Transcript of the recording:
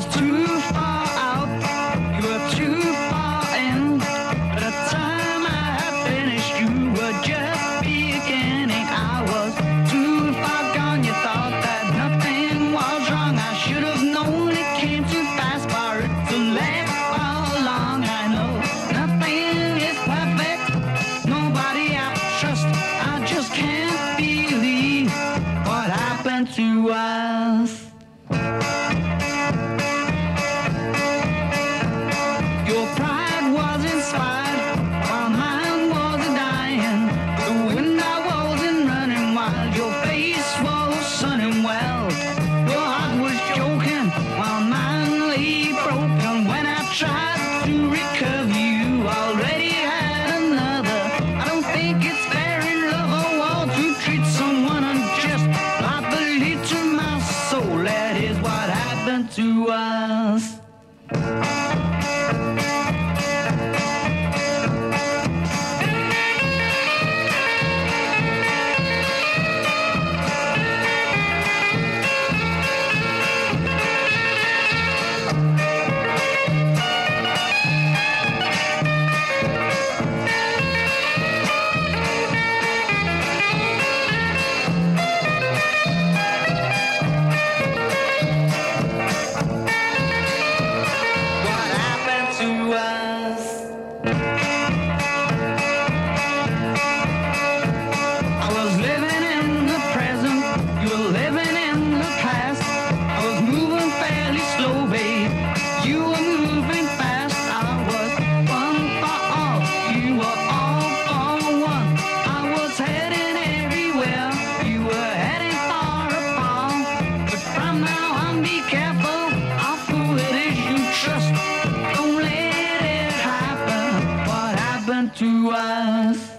was too far out, you were too far in. By the time I had finished, you were just beginning. I was too far gone. You thought that nothing was wrong. I should have known it came too fast for it to last all along. I know nothing is perfect. Nobody I trust. I just can't believe what happened to us. Your face was sunning well. Your heart was choking while mine lay broken. When I tried to recover, you already had another. I don't think it's fair in love or war to treat someone unjust. I believe to my soul that is what happened to us. To us?